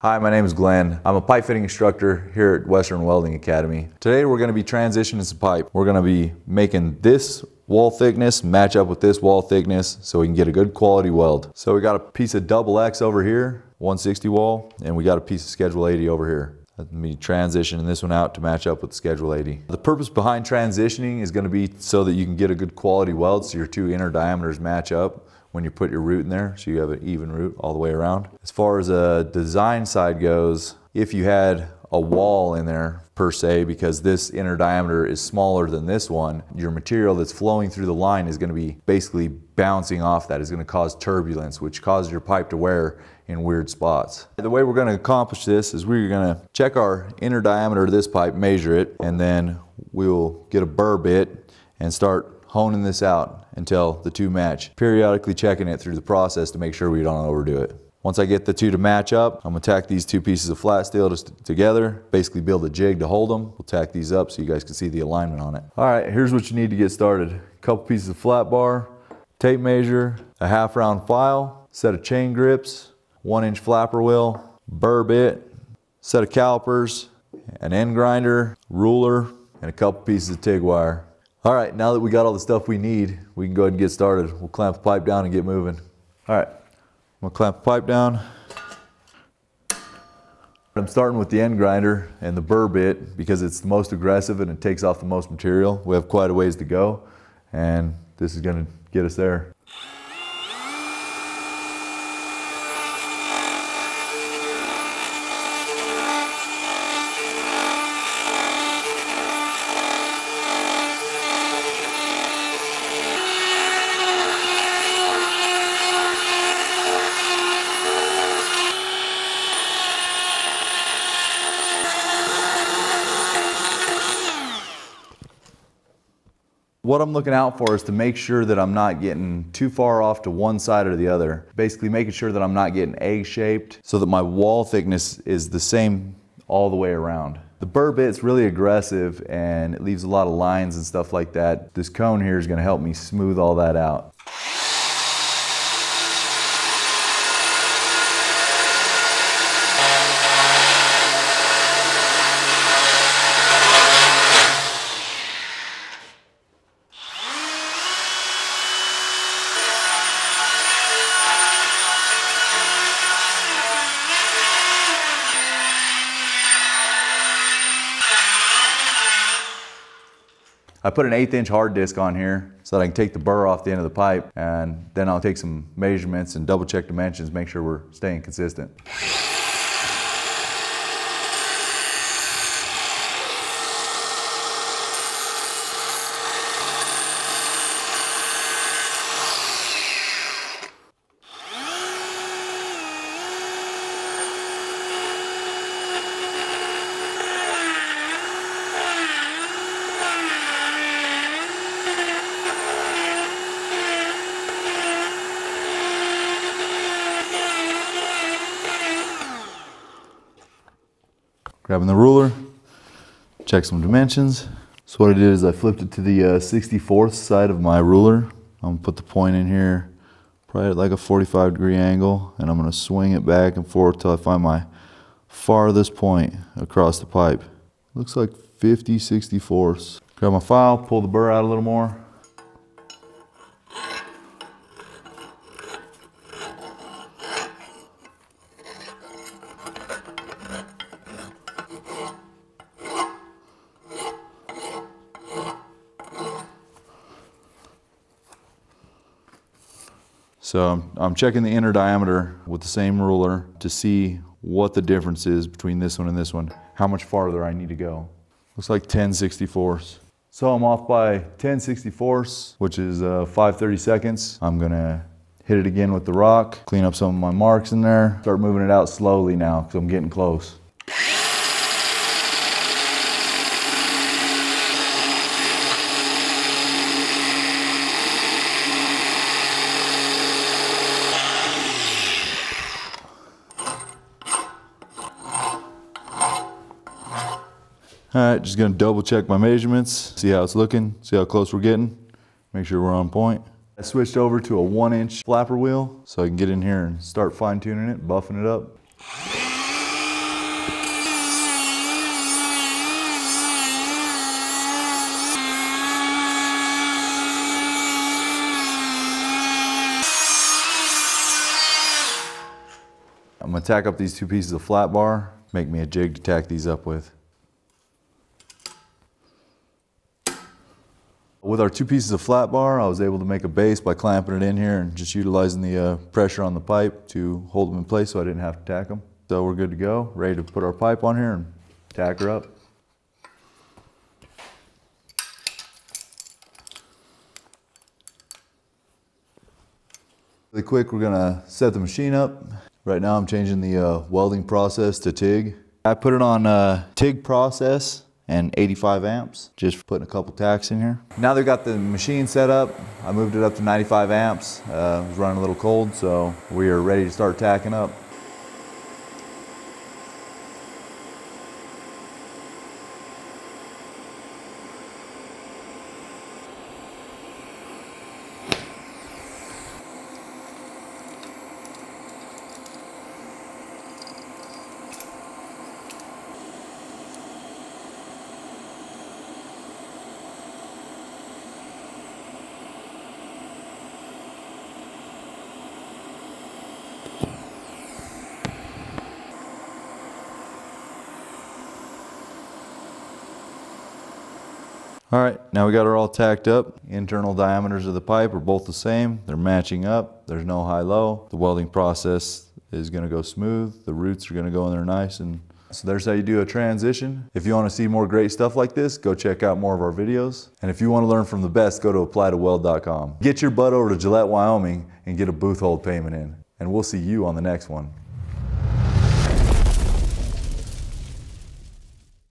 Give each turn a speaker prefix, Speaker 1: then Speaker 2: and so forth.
Speaker 1: Hi, my name is Glenn. I'm a pipe fitting instructor here at Western Welding Academy. Today we're going to be transitioning some pipe. We're going to be making this wall thickness match up with this wall thickness so we can get a good quality weld. So we got a piece of double X over here, 160 wall, and we got a piece of Schedule 80 over here. Let me transitioning this one out to match up with Schedule 80. The purpose behind transitioning is going to be so that you can get a good quality weld so your two inner diameters match up when you put your root in there so you have an even root all the way around. As far as a design side goes, if you had a wall in there per se because this inner diameter is smaller than this one, your material that's flowing through the line is going to be basically bouncing off that. Is going to cause turbulence, which causes your pipe to wear in weird spots. The way we're going to accomplish this is we're going to check our inner diameter of this pipe, measure it, and then we'll get a burr bit and start honing this out until the two match. Periodically checking it through the process to make sure we don't overdo it. Once I get the two to match up, I'm gonna tack these two pieces of flat steel just together, basically build a jig to hold them. We'll tack these up so you guys can see the alignment on it. All right, here's what you need to get started. A couple pieces of flat bar, tape measure, a half round file, set of chain grips, one inch flapper wheel, burr bit, set of calipers, an end grinder, ruler, and a couple pieces of TIG wire. All right, now that we got all the stuff we need, we can go ahead and get started. We'll clamp the pipe down and get moving. All right, I'm gonna clamp the pipe down. I'm starting with the end grinder and the burr bit because it's the most aggressive and it takes off the most material. We have quite a ways to go and this is gonna get us there. What I'm looking out for is to make sure that I'm not getting too far off to one side or the other. Basically making sure that I'm not getting egg-shaped so that my wall thickness is the same all the way around. The burr bit's really aggressive and it leaves a lot of lines and stuff like that. This cone here is gonna help me smooth all that out. I put an eighth inch hard disc on here so that I can take the burr off the end of the pipe and then I'll take some measurements and double check dimensions, make sure we're staying consistent. Grabbing the ruler, check some dimensions. So what I did is I flipped it to the uh, 64th side of my ruler. I'm gonna put the point in here, probably at like a 45 degree angle, and I'm gonna swing it back and forth till I find my farthest point across the pipe. Looks like 50 64ths. Grab my file, pull the burr out a little more, So I'm, checking the inner diameter with the same ruler to see what the difference is between this one and this one, how much farther I need to go. Looks like 10 64ths. So I'm off by 10 64ths, which is uh, 5 30 seconds. I'm gonna hit it again with the rock, clean up some of my marks in there, start moving it out slowly now because I'm getting close. All right, just gonna double check my measurements, see how it's looking, see how close we're getting, make sure we're on point. I switched over to a one inch flapper wheel so I can get in here and start fine tuning it, buffing it up. I'm gonna tack up these two pieces of flat bar, make me a jig to tack these up with. With our two pieces of flat bar, I was able to make a base by clamping it in here and just utilizing the uh, pressure on the pipe to hold them in place so I didn't have to tack them. So we're good to go, ready to put our pipe on here and tack her up. Really quick, we're gonna set the machine up. Right now I'm changing the uh, welding process to TIG. I put it on uh, TIG process and 85 amps, just for putting a couple tacks in here. Now they've got the machine set up, I moved it up to 95 amps. Uh, it was running a little cold, so we are ready to start tacking up. All right, now we got her all tacked up. Internal diameters of the pipe are both the same. They're matching up. There's no high-low. The welding process is gonna go smooth. The roots are gonna go in there nice. And so there's how you do a transition. If you wanna see more great stuff like this, go check out more of our videos. And if you wanna learn from the best, go to applytoweld.com. Get your butt over to Gillette, Wyoming and get a booth hold payment in. And we'll see you on the next one.